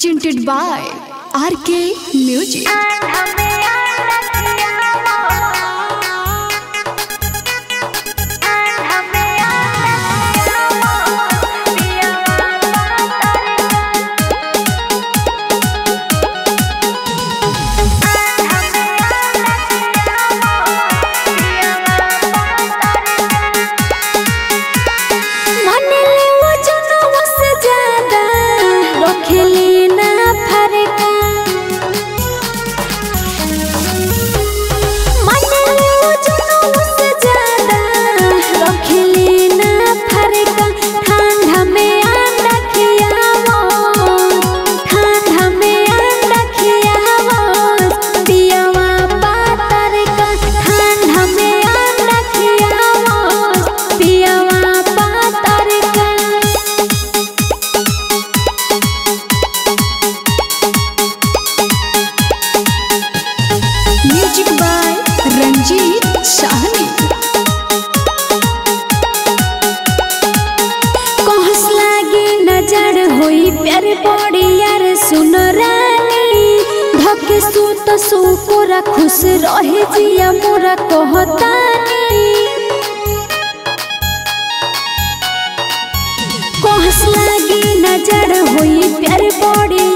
presented by RK Music. होई प्यार बड़ी यार, सुन रानी। धके सूत, सुकोरा, खुश रहे जिया मोरा कहतानी। कहस नज़र होई प्यार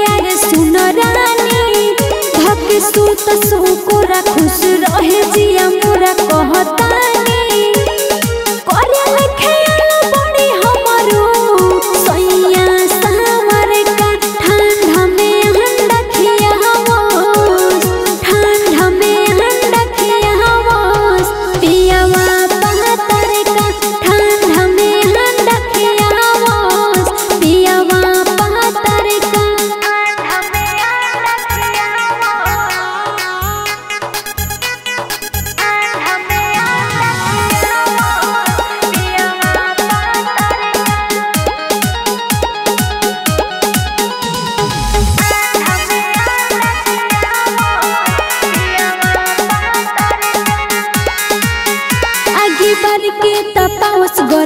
यार, सुन रानी। सूत, सुकोरा, खुश रहे जिया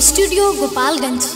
स्टुडियो गोपालगंज